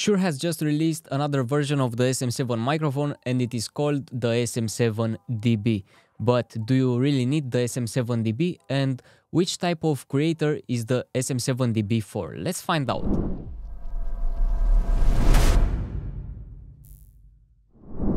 Shure has just released another version of the SM7 microphone and it is called the SM7DB. But do you really need the SM7DB and which type of creator is the SM7DB for? Let's find out.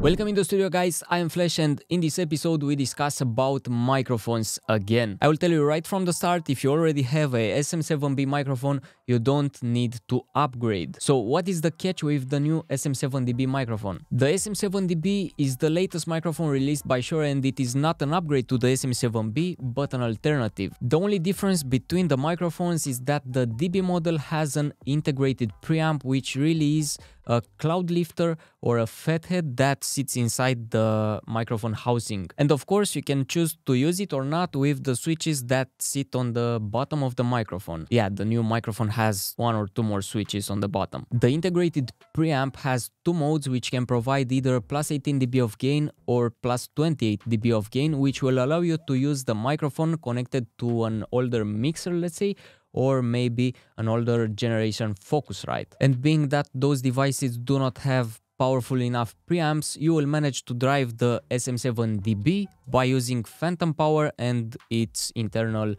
Welcome into the studio guys, I am Flash and in this episode we discuss about microphones again. I will tell you right from the start, if you already have a SM7B microphone, you don't need to upgrade. So what is the catch with the new SM7DB microphone? The SM7DB is the latest microphone released by Shure and it is not an upgrade to the SM7B but an alternative. The only difference between the microphones is that the DB model has an integrated preamp which really is a cloud lifter or a FetHead that sits inside the microphone housing. And of course, you can choose to use it or not with the switches that sit on the bottom of the microphone. Yeah, the new microphone has one or two more switches on the bottom. The integrated preamp has two modes which can provide either plus 18 dB of gain or plus 28 dB of gain, which will allow you to use the microphone connected to an older mixer, let's say, or maybe an older generation Focusrite. And being that those devices do not have powerful enough preamps, you will manage to drive the SM7DB by using phantom power and its internal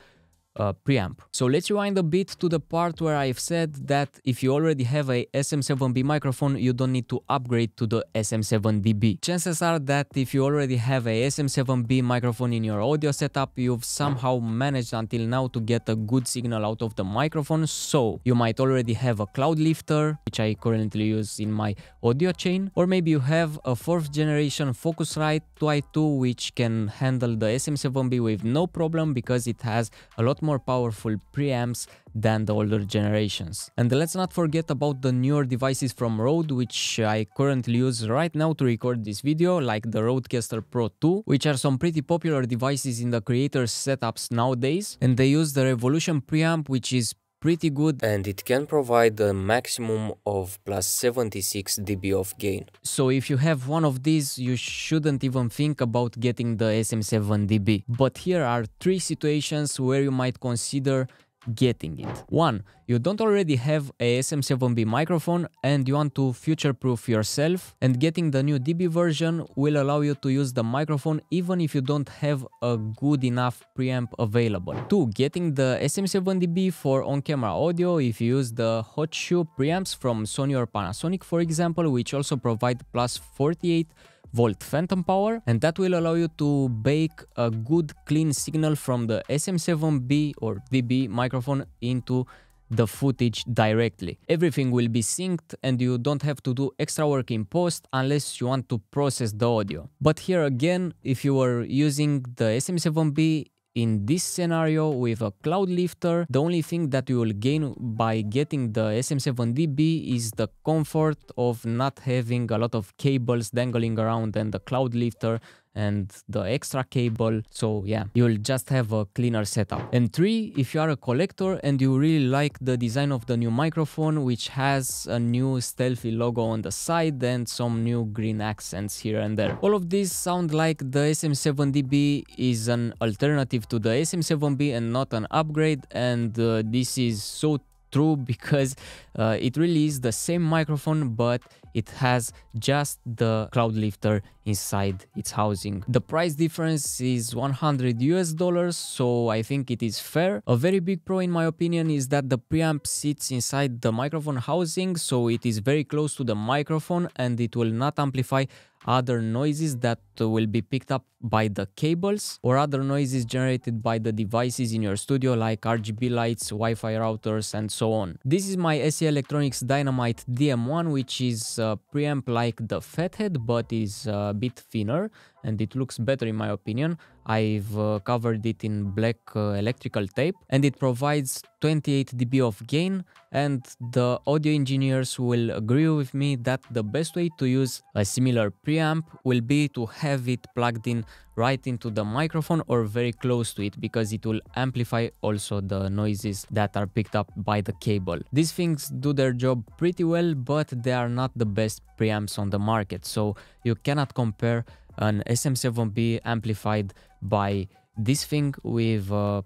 uh, preamp. So let's rewind a bit to the part where I've said that if you already have a SM7B microphone, you don't need to upgrade to the SM7DB. Chances are that if you already have a SM7B microphone in your audio setup, you've somehow managed until now to get a good signal out of the microphone. So you might already have a cloud lifter, which I currently use in my audio chain, or maybe you have a fourth generation Focusrite 2i2 which can handle the SM7B with no problem because it has a lot more powerful preamps than the older generations. And let's not forget about the newer devices from Rode, which I currently use right now to record this video, like the Rodecaster Pro 2, which are some pretty popular devices in the creators setups nowadays. And they use the Revolution preamp, which is pretty good and it can provide a maximum of plus 76 dB of gain. So if you have one of these, you shouldn't even think about getting the SM7DB. But here are three situations where you might consider getting it. One, you don't already have a SM7B microphone and you want to future-proof yourself and getting the new DB version will allow you to use the microphone even if you don't have a good enough preamp available. Two, getting the SM7DB for on-camera audio if you use the Hot Shoe preamps from Sony or Panasonic for example, which also provide plus 48 volt phantom power and that will allow you to bake a good clean signal from the SM7B or DB microphone into the footage directly. Everything will be synced and you don't have to do extra work in post unless you want to process the audio. But here again, if you are using the SM7B in this scenario with a cloud lifter, the only thing that you will gain by getting the SM7DB is the comfort of not having a lot of cables dangling around and the cloud lifter and the extra cable. So yeah you'll just have a cleaner setup. And three if you are a collector and you really like the design of the new microphone which has a new stealthy logo on the side and some new green accents here and there. All of these sound like the SM7DB is an alternative to the SM7B and not an upgrade. And uh, this is so true because uh, it really is the same microphone but it has just the cloud lifter inside its housing. The price difference is 100 US dollars so I think it is fair. A very big pro in my opinion is that the preamp sits inside the microphone housing so it is very close to the microphone and it will not amplify other noises that will be picked up by the cables or other noises generated by the devices in your studio like RGB lights, Wi-Fi routers and so on. This is my SE Electronics Dynamite DM1 which is a preamp like the FetHead but is uh, a bit thinner and it looks better in my opinion. I've uh, covered it in black uh, electrical tape and it provides 28 dB of gain and the audio engineers will agree with me that the best way to use a similar preamp will be to have it plugged in right into the microphone or very close to it because it will amplify also the noises that are picked up by the cable. These things do their job pretty well but they are not the best preamps on the market so you cannot compare an SM7B amplified by this thing with uh,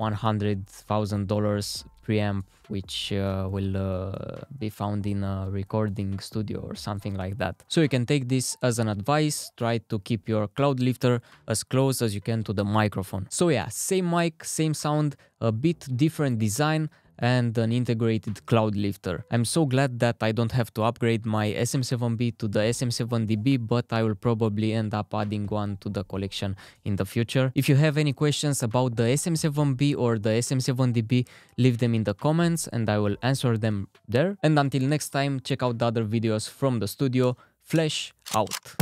$100,000 preamp which uh, will uh, be found in a recording studio or something like that. So you can take this as an advice, try to keep your cloud lifter as close as you can to the microphone. So yeah, same mic, same sound, a bit different design, and an integrated Cloudlifter. I'm so glad that I don't have to upgrade my SM7B to the SM7DB, but I will probably end up adding one to the collection in the future. If you have any questions about the SM7B or the SM7DB, leave them in the comments and I will answer them there. And until next time, check out the other videos from the studio. Flash out.